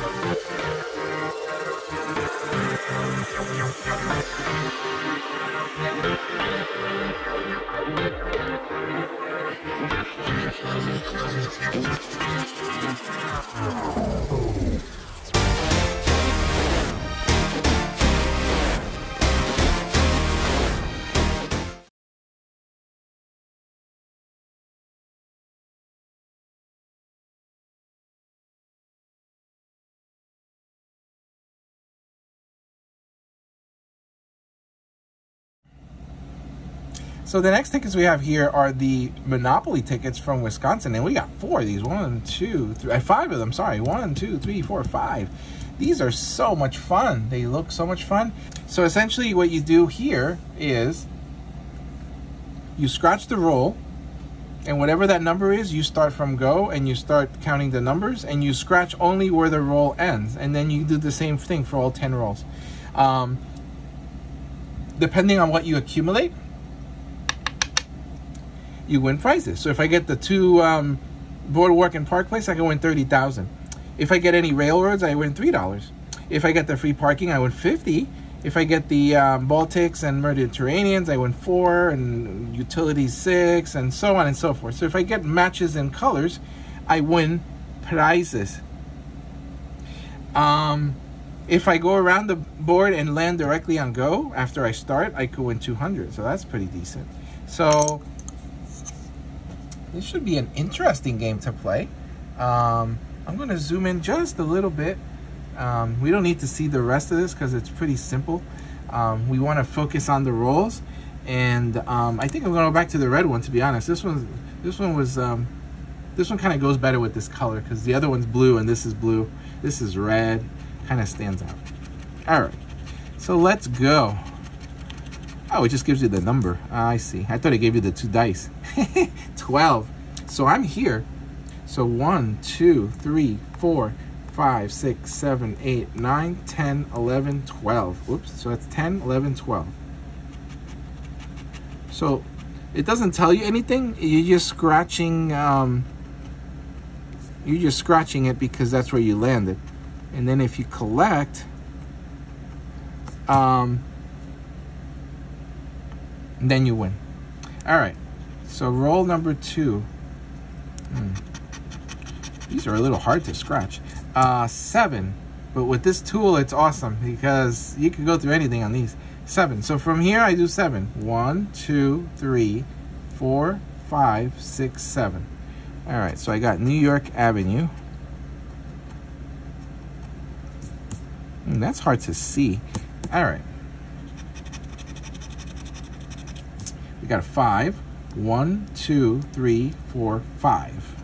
Oh. So the next tickets we have here are the Monopoly tickets from Wisconsin, and we got four of these. One, two, three, uh, of them. Sorry, one, two, three, four, five. These are so much fun. They look so much fun. So essentially, what you do here is you scratch the roll, and whatever that number is, you start from go, and you start counting the numbers, and you scratch only where the roll ends, and then you do the same thing for all ten rolls. Um, depending on what you accumulate you win prizes. So if I get the two um, Boardwalk and Park Place, I can win 30000 If I get any railroads, I win $3. If I get the free parking, I win 50 If I get the um, Baltics and Mediterraneans, I win 4 and utilities 6 and so on and so forth. So if I get matches in colors, I win prizes. Um, if I go around the board and land directly on go after I start, I could win 200. So that's pretty decent. So this should be an interesting game to play. Um, I'm going to zoom in just a little bit. Um, we don't need to see the rest of this because it's pretty simple. Um, we want to focus on the rolls. And um, I think I'm going to go back to the red one, to be honest. This one, this one was, um, this one kind of goes better with this color because the other one's blue and this is blue. This is red, kind of stands out. All right, so let's go. Oh, it just gives you the number. Ah, I see. I thought it gave you the two dice. 12. So I'm here. So 1, 2, 3, 4, 5, 6, 7, 8, 9, 10, 11, 12. Oops. So that's 10, 11, 12. So it doesn't tell you anything. You're just scratching. Um, you're just scratching it because that's where you landed. And then if you collect, um, then you win. All right. So roll number two. Hmm. These are a little hard to scratch. Uh, seven. But with this tool, it's awesome because you can go through anything on these. Seven. So from here, I do seven. One, two, three, four, five, six, seven. All right, so I got New York Avenue. Mm, that's hard to see. All right. We got a five. One, two, three, four, five.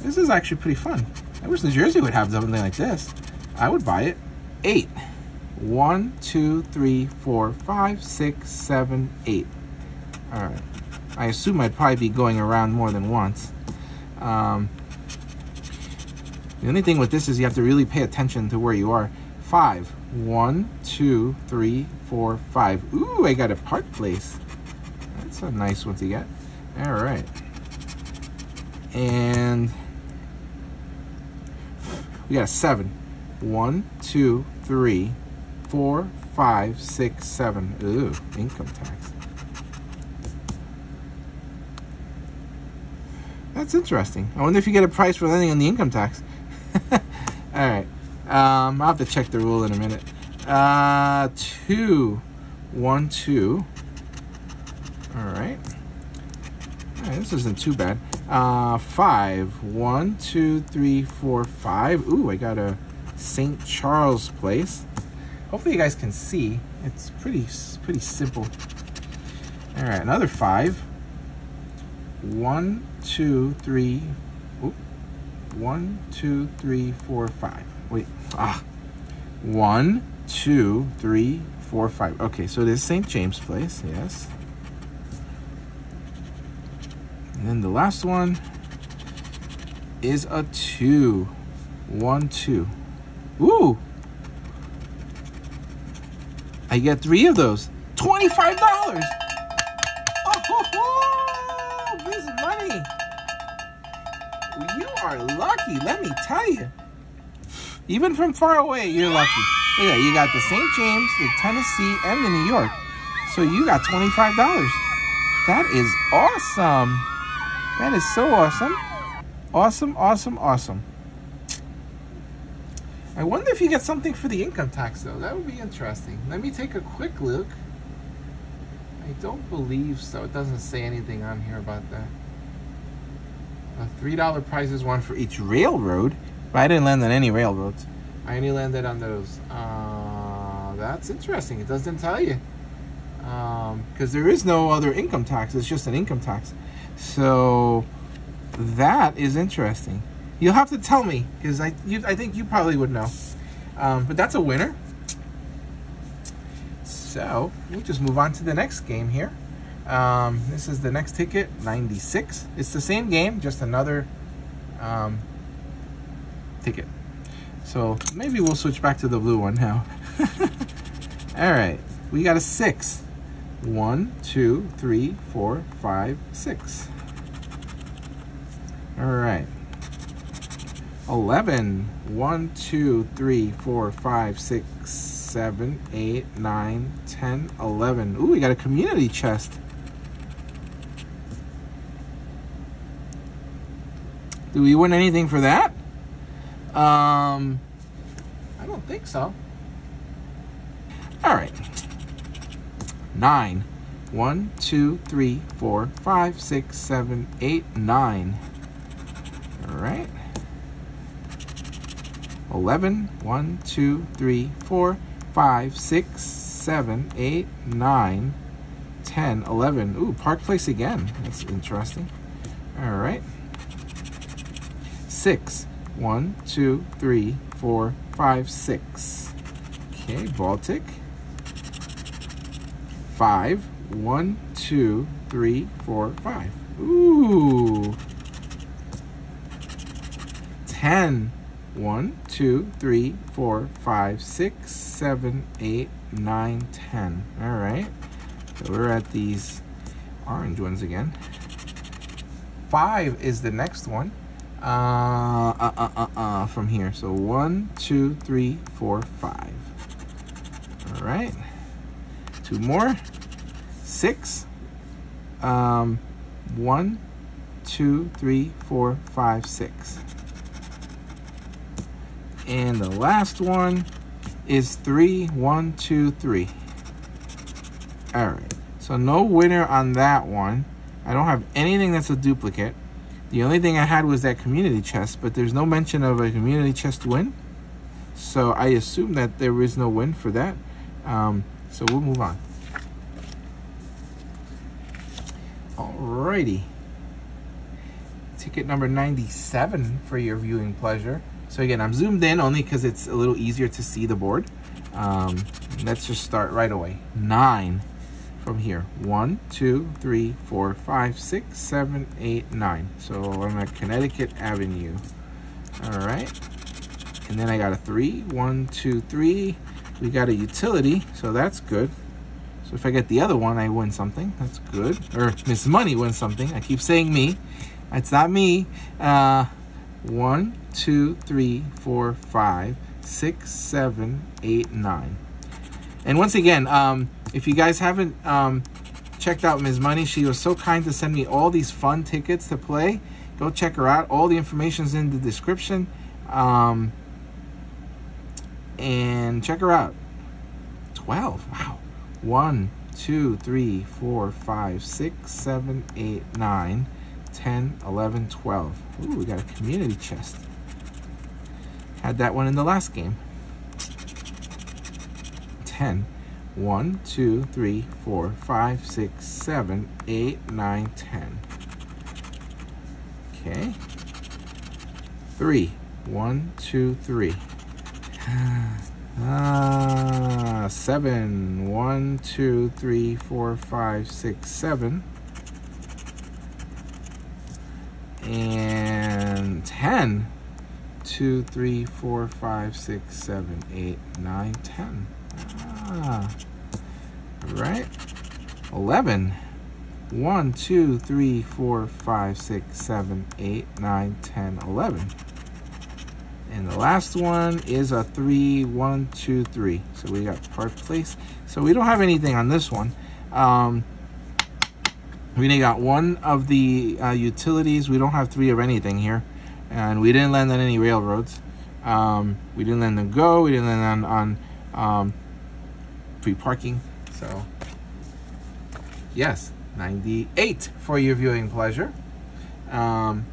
This is actually pretty fun. I wish New Jersey would have something like this. I would buy it. Eight. One, two, three, four, five, six, seven, eight. All right. I assume I'd probably be going around more than once. Um, the only thing with this is you have to really pay attention to where you are. Five. One, two, three, four, five. Ooh, I got a Park Place. That's a nice one to get. All right. And we got a seven. One, two, three, four, five, six, seven. Ooh, income tax. That's interesting. I wonder if you get a price for landing on the income tax. All right. Um, I'll have to check the rule in a minute. Uh, two, one, two. All right. All right, this isn't too bad. Uh, five, one, two, three, four, five. Ooh, I got a St. Charles place. Hopefully you guys can see. It's pretty, pretty simple. All right, another five. One, two, three. Oop. One, two, three, four, five. Wait. Ah. One, two, three, four, five. Okay, so it is St. James Place, yes. And then the last one is a two. One, two. Ooh! I get three of those. $25! Oh, ho, ho! this is money! You are lucky, let me tell you. Even from far away, you're lucky. Yeah, you got the St. James, the Tennessee, and the New York. So you got $25. That is awesome. That is so awesome. Awesome, awesome, awesome. I wonder if you get something for the income tax, though. That would be interesting. Let me take a quick look. I don't believe so. It doesn't say anything on here about that. A $3 prize is one for each railroad. But I didn't land on any railroads. I only landed on those. Uh, that's interesting. It doesn't tell you. Because um, there is no other income tax. It's just an income tax. So that is interesting. You'll have to tell me because I, you, I think you probably would know. Um, but that's a winner. So we'll just move on to the next game here. Um, this is the next ticket, 96. It's the same game, just another um, ticket. So maybe we'll switch back to the blue one now. All right, we got a six. One, two, three, four, five, six. All right. 11. 1, 2, 3, 4, 5, 6, 7, 8, 9, 10, 11. Ooh, we got a community chest. Do we win anything for that? Um, I don't think so. All right. Nine. One, two, three, four, five, six, seven, eight, nine. All right. 11, 1, 2, 3, 4, 5, 6, 7, 8, 9, 10, 11. Ooh, Park Place again. That's interesting. All right. 6, 1, 2, 3, 4, 5, 6. Okay, Baltic. 5, 1, 2, 3, 4, 5. Ooh. 10, 1, 2, 3, 4, 5, 6, 7, 8, 9, 10. All right. So we're at these orange ones again. 5 is the next one. Uh, uh, uh, uh, uh, from here. So 1, 2, 3, 4, 5. All right. Two more. 6. Um, 1, 2, 3, 4, 5, 6. And the last one is three, one, two, three. All right. So no winner on that one. I don't have anything that's a duplicate. The only thing I had was that community chest, but there's no mention of a community chest win. So I assume that there is no win for that. Um, so we'll move on. Alrighty. Ticket number 97 for your viewing pleasure. So again, I'm zoomed in only because it's a little easier to see the board. Um, let's just start right away. Nine from here. One, two, three, four, five, six, seven, eight, nine. So I'm at Connecticut Avenue. All right. And then I got a three. One, two, three. We got a utility, so that's good. So if I get the other one, I win something. That's good. Or Miss Money wins something. I keep saying me. It's not me. Uh, one, two, three, four, five, six, seven, eight, nine. And once again, um, if you guys haven't um, checked out Ms. Money, she was so kind to send me all these fun tickets to play. Go check her out. All the information's in the description. Um, and check her out. 12. Wow. 1, 2, 3, 4, 5, 6, 7, 8, 9, 10, 11, 12. Ooh, we got a community chest. Had that one in the last game. 10. 1, 2, 3, 4, 5, 6, 7, 8, 9, 10. Okay. 3. 1, 2, 3. Ah, 7. 1, 2, 3, 4, 5, 6, 7. And 10 two, three, four, five, six, seven, eight, nine, ten. Ah, right. 11. 1, 2, 3, 4, 5, 6, 7, 8, 9, 10, 11. And the last one is a 3, 1, 2, 3. So we got Park Place. So we don't have anything on this one. Um, we only got one of the uh, utilities. We don't have three of anything here. And we didn't land on any railroads. Um, we didn't land on Go. We didn't land on, on um, free parking. So, yes, 98 for your viewing pleasure. Um,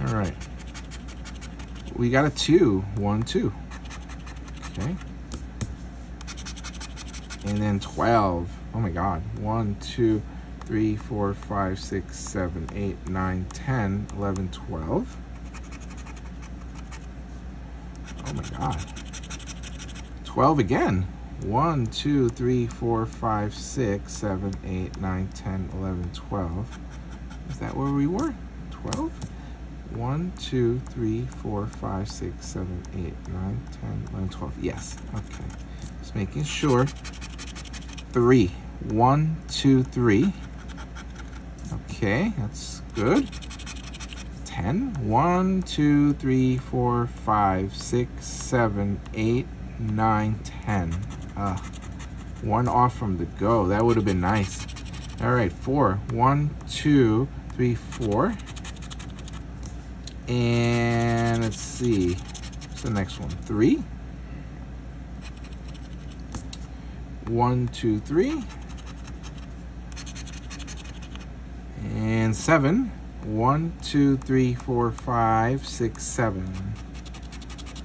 all right. We got a two, one, two. Okay. And then 12. Oh my God. One, two, three, four, five, six, seven, eight, nine, 10, 11, 12. Oh my God. 12 again. 1, 2, 3, 4, 5, 6, 7, 8, 9, 10, 11, 12. Is that where we were? 12? 1, 2, 3, 4, 5, 6, 7, 8, 9, 10, 11, 12. Yes. Okay. Just making sure. 3. 1, 2, 3. Okay, that's good. 10. 1, 2, 3, 4, 5, 6, 7, 8, 9, 10. Uh, one off from the go. That would have been nice. All right, four. One, two, three, four. And let's see. What's the next one? Three. One, two, three. And seven. One, two, three, four, five, six, seven.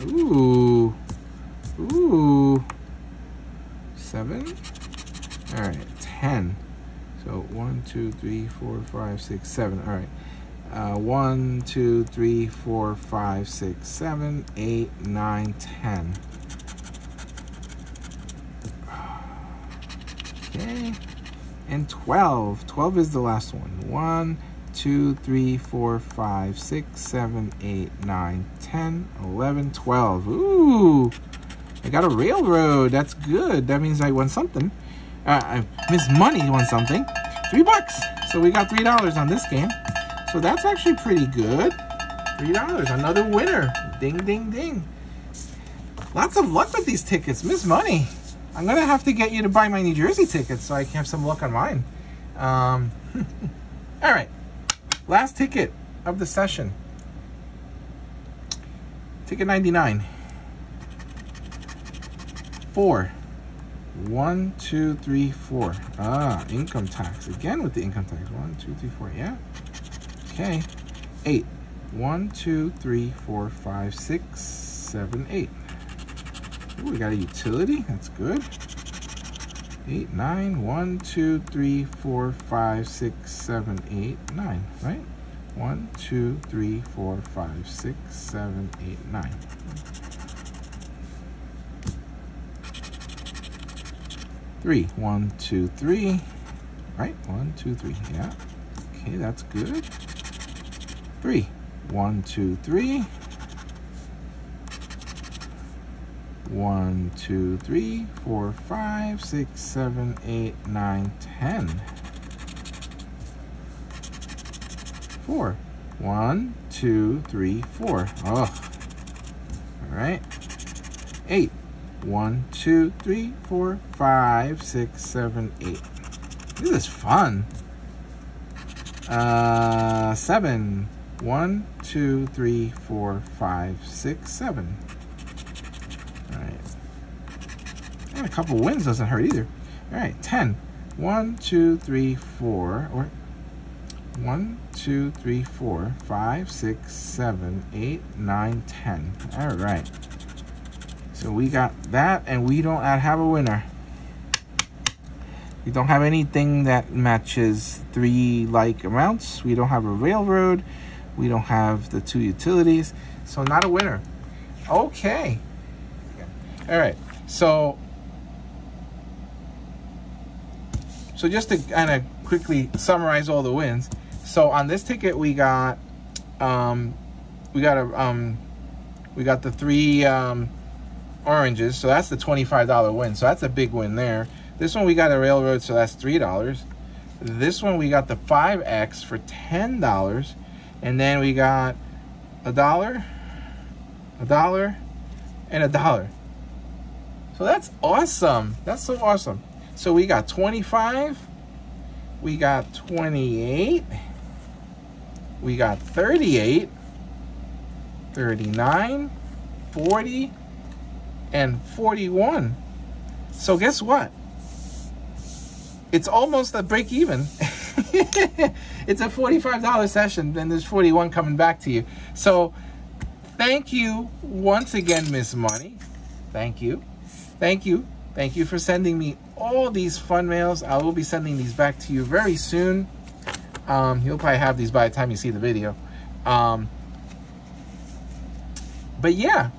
Ooh. Ooh seven. All right, 10. So one, two, three, four, five, six, seven. All right. Uh, one, two, three, four, five, six, seven, eight, nine, ten. Okay. And 12. 12 is the last one. One, two, three, four, five, six, seven, eight, nine, ten, eleven, twelve. Ooh. I got a railroad. That's good. That means I won something. Uh, Miss Money won something. Three bucks. So we got three dollars on this game. So that's actually pretty good. Three dollars. Another winner. Ding, ding, ding. Lots of luck with these tickets. Miss Money. I'm going to have to get you to buy my New Jersey tickets so I can have some luck on mine. Um, all right. Last ticket of the session. Ticket 99 four. One, two, three, four. Ah, income tax. Again with the income tax. One, two, three, four. Yeah. Okay. Eight. One, two, three, four, five, six, seven, eight. Ooh, we got a utility. That's good. Eight, nine. One, two, three, four, five, six, seven, eight, nine. Right? One, two, three, four, five, six, seven, eight, nine. Three. One, two, three. Right? One, two, three. Yeah. Okay, that's good. Three. One, two, three. One, two, three, four, five, six, seven, eight, nine, ten. Four. One, two, three, four. Oh. All right. Eight. One, two, three, four, five, six, seven, eight. This is fun. Uh, seven. One, two, three, four, five, six, seven. All right. And a couple wins doesn't hurt either. All right, ten. One, two, three, four, or one, two, three, four, five, six, seven, eight, nine, ten. All right. So we got that, and we don't have a winner. We don't have anything that matches three like amounts. We don't have a railroad. We don't have the two utilities. So not a winner. Okay. All right. So, so just to kind of quickly summarize all the wins. So on this ticket, we got, um, we got a, um, we got the three, um, oranges. So that's the $25 win. So that's a big win there. This one we got a railroad, so that's $3. This one we got the 5X for $10. And then we got a dollar, a dollar, and a dollar. So that's awesome. That's so awesome. So we got 25, we got 28, we got 38, 39, 40, and 41. So guess what? It's almost a break even. it's a $45 session, then there's 41 coming back to you. So thank you once again, Miss Money. Thank you. Thank you. Thank you for sending me all these fun mails. I will be sending these back to you very soon. Um, you'll probably have these by the time you see the video. Um, but yeah,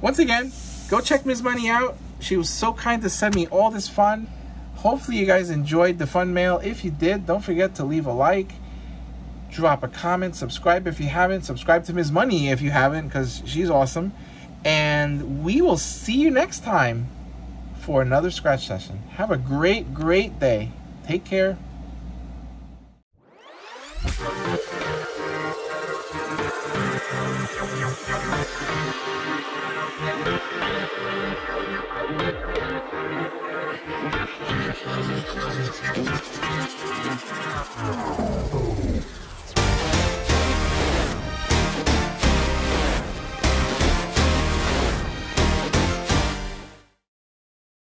once again, go check Ms. Money out. She was so kind to send me all this fun. Hopefully you guys enjoyed the fun mail. If you did, don't forget to leave a like, drop a comment, subscribe if you haven't, subscribe to Ms. Money if you haven't, because she's awesome. And we will see you next time for another scratch session. Have a great, great day. Take care. Oh.